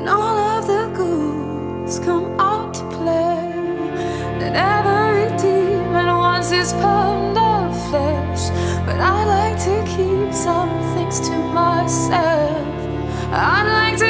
and all of the ghouls come out to play. And every demon wants his pound of flesh, but I like to keep some things to myself. I'd like to.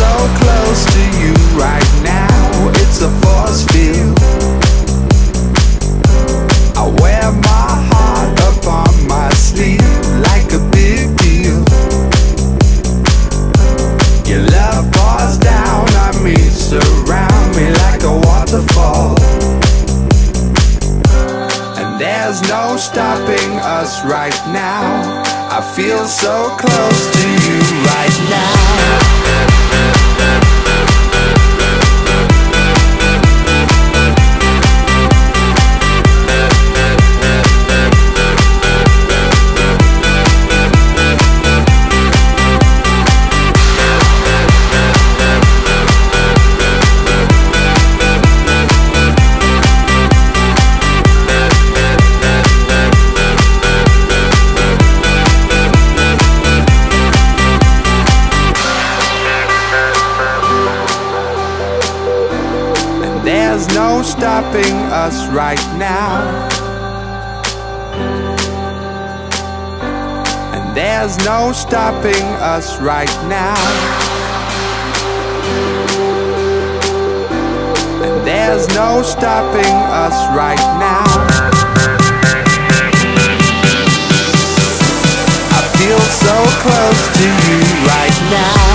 so close to you right now. It's a force field. I wear my There's no stopping us right now. I feel so close to you right now. There's no stopping us right now. And there's no stopping us right now. And there's no stopping us right now. I feel so close to you right now.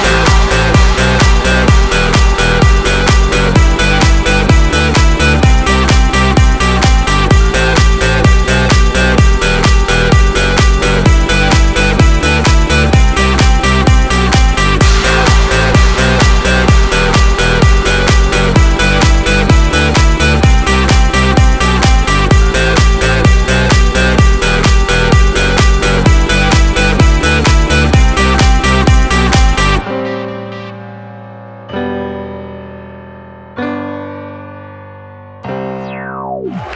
you